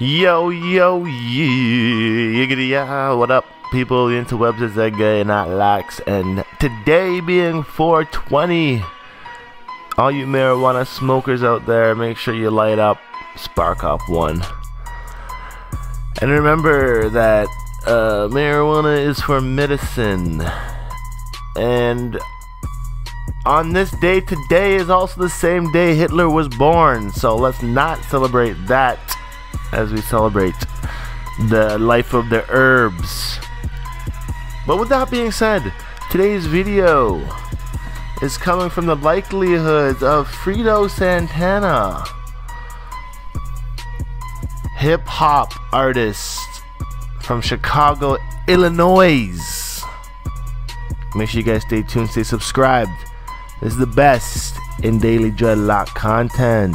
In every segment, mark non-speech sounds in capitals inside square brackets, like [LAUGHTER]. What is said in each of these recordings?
Yo, yo, yiggity yeah, what up, people? The interwebs is that gay Knot Locks, and today being 420, all you marijuana smokers out there, make sure you light up, spark up one. And remember that uh, marijuana is for medicine, and on this day today is also the same day Hitler was born, so let's not celebrate that as we celebrate the life of the herbs. But with that being said, today's video is coming from the likelihoods of Fredo Santana, hip hop artist from Chicago, Illinois. Make sure you guys stay tuned, stay subscribed. This is the best in daily dreadlock content.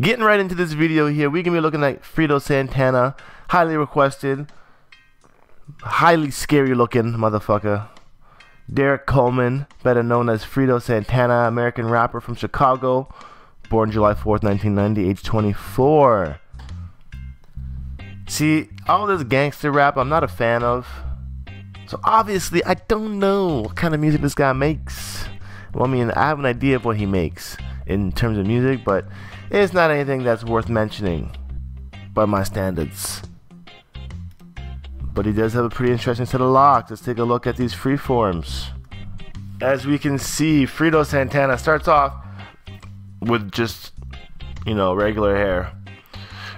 Getting right into this video here, we're gonna be looking at Fredo Santana, highly requested, highly scary looking motherfucker. Derrick Coleman, better known as Fredo Santana, American rapper from Chicago, born July 4th, 1990, age 24. See, all this gangster rap I'm not a fan of. So obviously, I don't know what kind of music this guy makes. Well, I mean, I have an idea of what he makes in terms of music, but it's not anything that's worth mentioning by my standards. But he does have a pretty interesting set of locks. Let's take a look at these freeforms. As we can see, Fredo Santana starts off with just, you know, regular hair.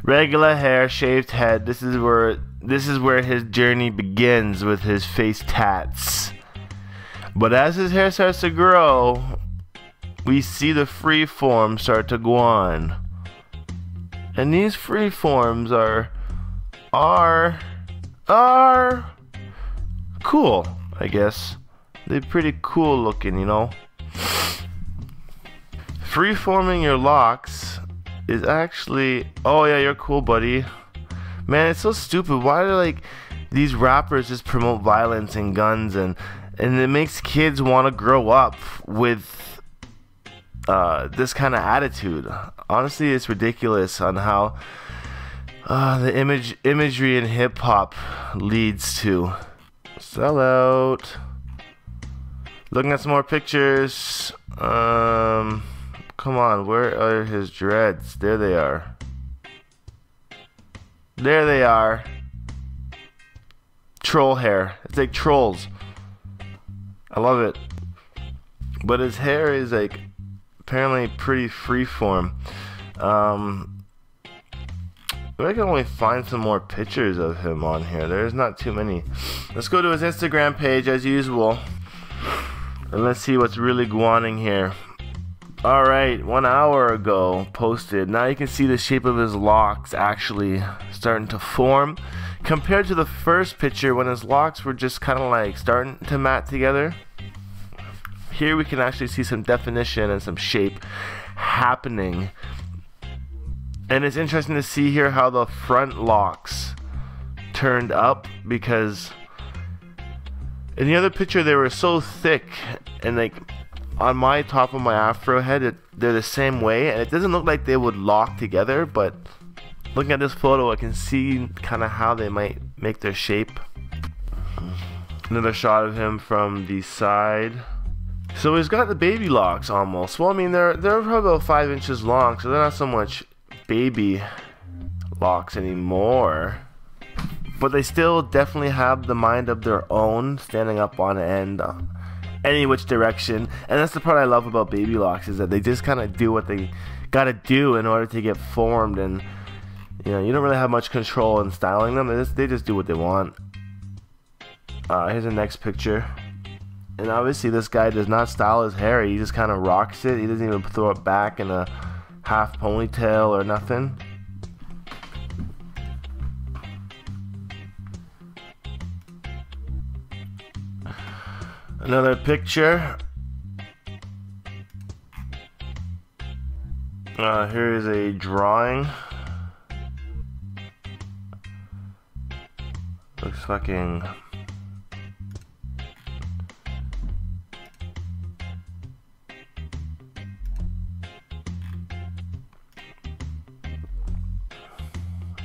Regular hair, shaved head. This is where this is where his journey begins with his face tats. But as his hair starts to grow, we see the free forms start to go on. And these free forms are are are cool, I guess. They're pretty cool looking, you know. Freeforming your locks is actually oh yeah, you're cool, buddy. Man, it's so stupid. Why do like these rappers just promote violence and guns and and it makes kids want to grow up with uh, this kind of attitude. Honestly, it's ridiculous on how uh, the image imagery in hip hop leads to sell out. Looking at some more pictures. Um, come on, where are his dreads? There they are. There they are. Troll hair. It's like trolls. I love it. But his hair is like apparently pretty freeform. Um, I can only find some more pictures of him on here. There's not too many. Let's go to his Instagram page as usual. And let's see what's really going here. Alright, one hour ago posted. Now you can see the shape of his locks actually starting to form. Compared to the first picture when his locks were just kind of like starting to mat together here we can actually see some definition and some shape happening. And it's interesting to see here how the front locks turned up because in the other picture they were so thick and like on my top of my afro head it, they're the same way. And it doesn't look like they would lock together but looking at this photo I can see kind of how they might make their shape. Another shot of him from the side so he's got the baby locks almost. Well, I mean, they're they're probably about five inches long, so they're not so much baby locks anymore. But they still definitely have the mind of their own, standing up on end, uh, any which direction. And that's the part I love about baby locks is that they just kind of do what they gotta do in order to get formed, and you know, you don't really have much control in styling them. They just, they just do what they want. Uh, here's the next picture. And obviously, this guy does not style his hair. He just kind of rocks it. He doesn't even throw it back in a half ponytail or nothing. Another picture. Uh, here is a drawing. Looks fucking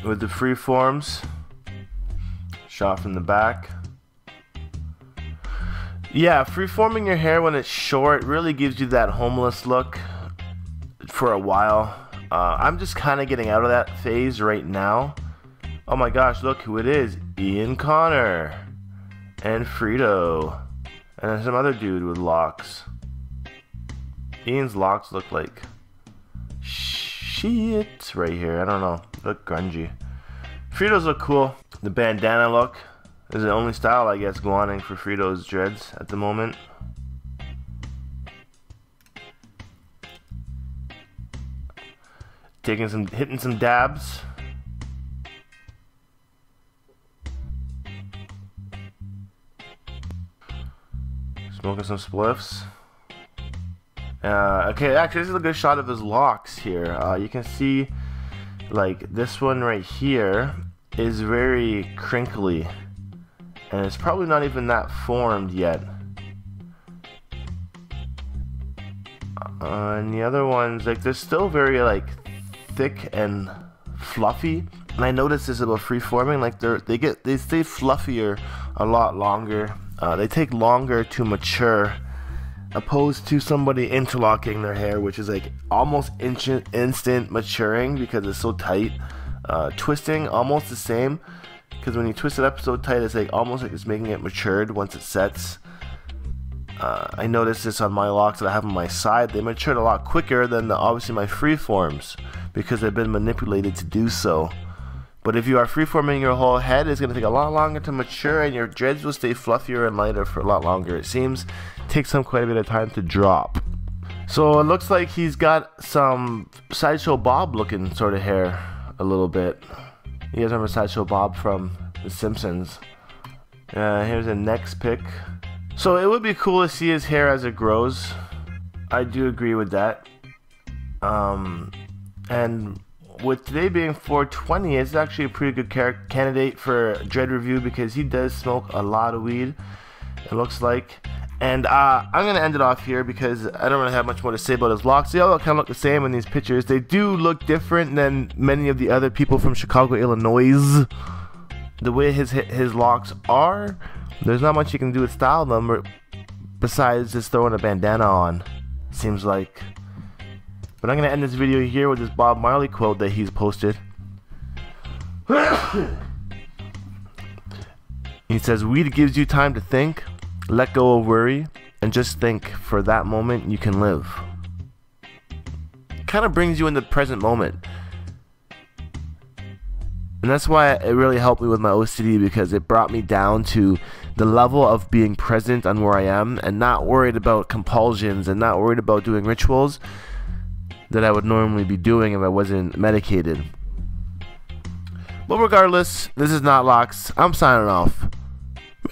with the free forms. Shot from the back. Yeah, freeforming your hair when it's short really gives you that homeless look for a while. Uh, I'm just kind of getting out of that phase right now. Oh my gosh, look who it is. Ian Connor. And Fredo. And some other dude with locks. Ian's locks look like shit right here. I don't know. Look grungy. Fredo's look cool. The bandana look is the only style I guess going for Fredo's dreads at the moment. Taking some, hitting some dabs. Smoking some spliffs. Uh, okay, actually, this is a good shot of his locks here. Uh, you can see, like, this one right here is very crinkly. And it's probably not even that formed yet. Uh, and the other ones, like, they're still very, like, thick and fluffy. And I noticed this about free-forming, like, they're, they get, they stay fluffier a lot longer uh, they take longer to mature opposed to somebody interlocking their hair which is like almost instant maturing because it's so tight. Uh, twisting almost the same because when you twist it up so tight it's like almost like it's making it matured once it sets. Uh, I noticed this on my locks that I have on my side. They matured a lot quicker than the, obviously my free forms because they've been manipulated to do so but if you are freeforming your whole head, it's going to take a lot longer to mature and your dreads will stay fluffier and lighter for a lot longer. It seems takes him quite a bit of time to drop. So it looks like he's got some Sideshow Bob looking sort of hair a little bit. You guys remember Sideshow Bob from The Simpsons? Uh, here's a next pick. So it would be cool to see his hair as it grows. I do agree with that. Um, and with today being 420, it's actually a pretty good candidate for Dread Review because he does smoke a lot of weed, it looks like. And uh, I'm going to end it off here because I don't really have much more to say about his locks. They all kind of look the same in these pictures. They do look different than many of the other people from Chicago, Illinois. The way his his locks are, there's not much you can do with style them besides just throwing a bandana on. Seems like. But I'm going to end this video here with this Bob Marley quote that he's posted. [COUGHS] he says, Weed gives you time to think, let go of worry, and just think for that moment you can live. Kind of brings you in the present moment. And that's why it really helped me with my OCD because it brought me down to the level of being present on where I am and not worried about compulsions and not worried about doing rituals that I would normally be doing if I wasn't medicated. But regardless, this is Knot Locks. I'm signing off.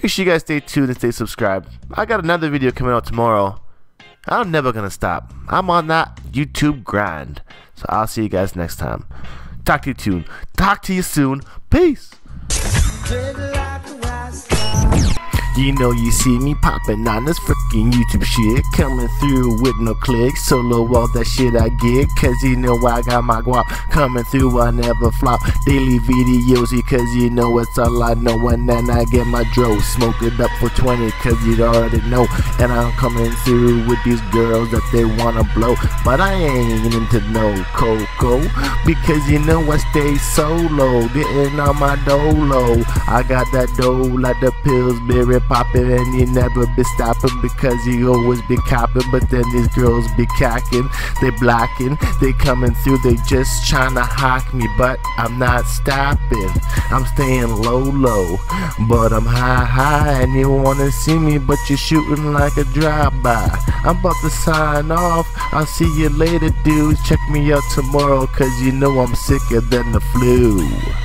Make sure you guys stay tuned and stay subscribed. I got another video coming out tomorrow. I'm never gonna stop. I'm on that YouTube grind. So I'll see you guys next time. Talk to you soon. Talk to you soon. Peace. You know you see me popping on this freaking YouTube shit. Coming through with no clicks Solo all that shit I get. Cause you know I got my guap Coming through I never flop. Daily videos because you know it's all I know. And then I get my dro Smoke it up for 20 cause you already know And I'm coming through with these girls that they wanna blow. But I ain't into no coco Because you know I stay solo Getting on my dolo. I got that dough like the Pillsbury popping and you never be stopping because you always be copping. But then these girls be cacking, they blocking, they coming through, they just trying to hawk me, but I'm not stopping. I'm staying low, low, but I'm high, high, and you wanna see me, but you're shooting like a drive-by. I'm about to sign off. I'll see you later, dudes. Check me out tomorrow, cause you know I'm sicker than the flu.